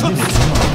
这 么